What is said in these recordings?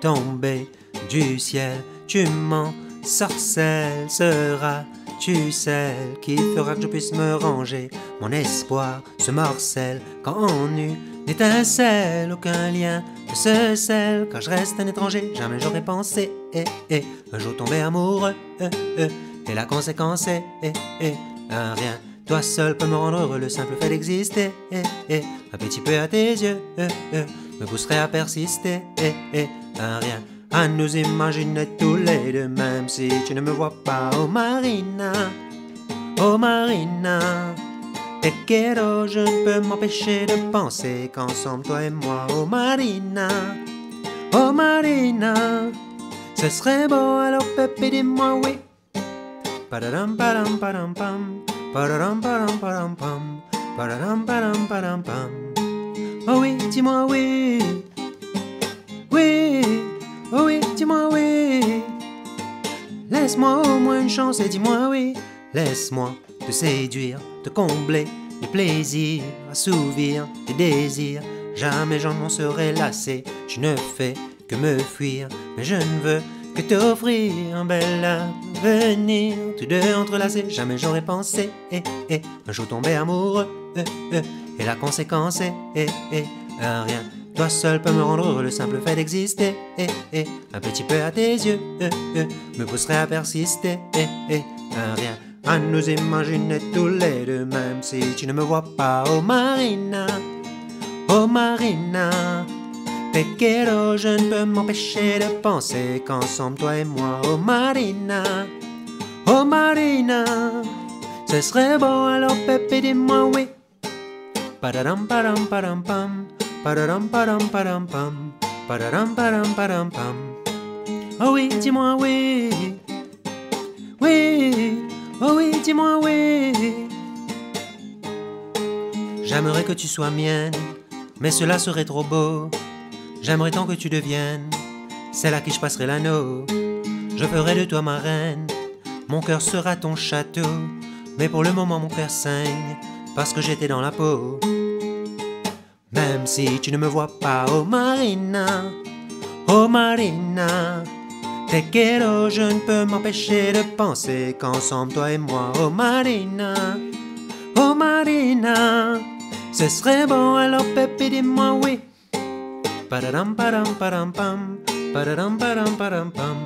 tombé du ciel. Tu m'en sorcelles, sera tu celle qui fera que je puisse me ranger. Mon espoir se morcelle quand en une étincelle, aucun lien ne se scelle. Quand je reste un étranger, jamais j'aurais pensé eh, eh, un jour tomber amoureux. Eh, eh, et la conséquence est eh, eh, un rien. Toi seul peux me rendre heureux, le simple fait d'exister. Eh, eh, un petit peu à tes yeux eh, eh, me pousserait à persister. Eh, eh, un rien. À nous imaginer tous les deux, même si tu ne me vois pas, oh Marina, oh Marina. Te quiero, je ne peux m'empêcher de penser qu'ensemble toi et moi, oh Marina, oh Marina, ce serait beau alors Pépé dis-moi oui. Padadam padam padam pam, padam padam pam, padam padam pam. Oh oui, dis-moi oui, oui. Oh oui, dis-moi oui. Laisse-moi au moins une chance et dis-moi oui. Laisse-moi te séduire, te combler des plaisirs, assouvir des désirs. Jamais j'en m'en serai lassé. Tu ne fais que me fuir, mais je ne veux que t'offrir un bel avenir. Tous deux entrelacés, jamais j'aurais pensé. Eh, eh, un jour tomber amoureux. Eh, eh, et la conséquence est eh, rien. Toi seul peux me rendre heureux, le simple fait d'exister. Un petit peu à tes yeux me pousserait à persister. Eh, eh, rien à nous imaginer tous les deux, même si tu ne me vois pas. Oh Marina, oh Marina, te quiero, je ne peux m'empêcher de penser qu'ensemble toi et moi. Oh Marina, oh Marina, ce serait bon alors Pépé, dis-moi oui. Pam. Oh oui, dis-moi oui, oui, oh oui, dis-moi oui. J'aimerais que tu sois mienne, mais cela serait trop beau. J'aimerais tant que tu deviennes celle à qui je passerai l'anneau. Je ferai de toi ma reine, mon cœur sera ton château. Mais pour le moment, mon cœur saigne parce que j'étais dans la peau. Même si tu ne me vois pas, oh Marina, oh Marina, te quiero, je ne peux m'empêcher de penser qu'ensemble toi et moi, oh Marina, oh Marina, ce serait bon alors Pépé, dis-moi oui. Padadam padam padam pam, padadam padam padam pam,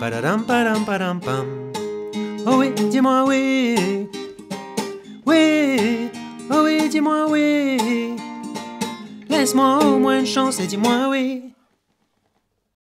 padadam padam padam pam. Oh oui, dis-moi oui, oui, oh oui, dis-moi oui. Laisse-moi au moins une chance et dis-moi oui.